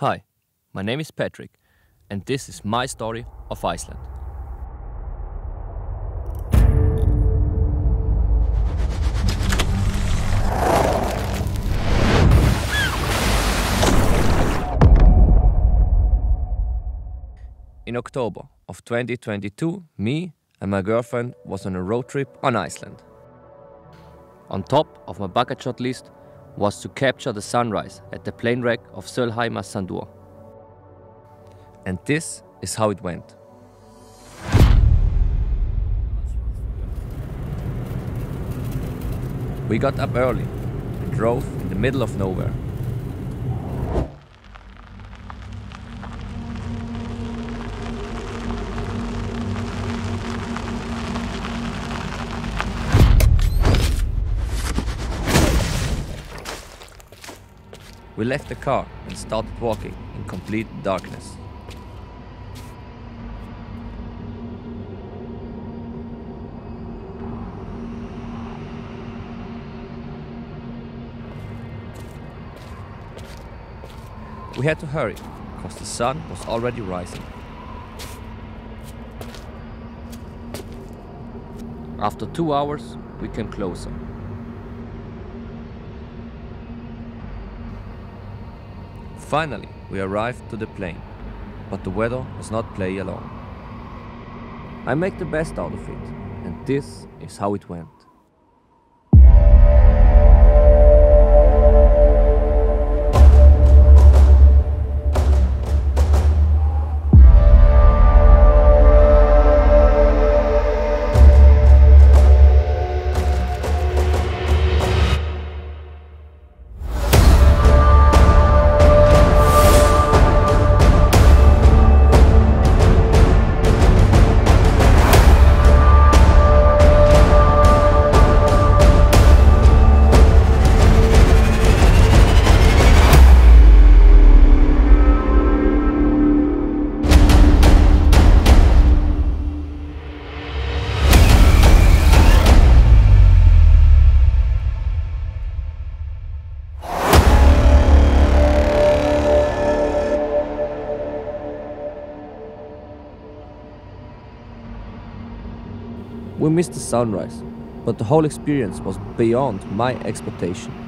Hi, my name is Patrick, and this is my story of Iceland. In October of 2022, me and my girlfriend was on a road trip on Iceland. On top of my bucket shot list was to capture the sunrise at the plane wreck of Sólheimasandur. And this is how it went. We got up early and drove in the middle of nowhere. We left the car and started walking in complete darkness. We had to hurry because the sun was already rising. After two hours, we came closer. Finally, we arrived to the plane, but the weather was not play along. I make the best out of it, and this is how it went. We missed the sunrise, but the whole experience was beyond my expectation.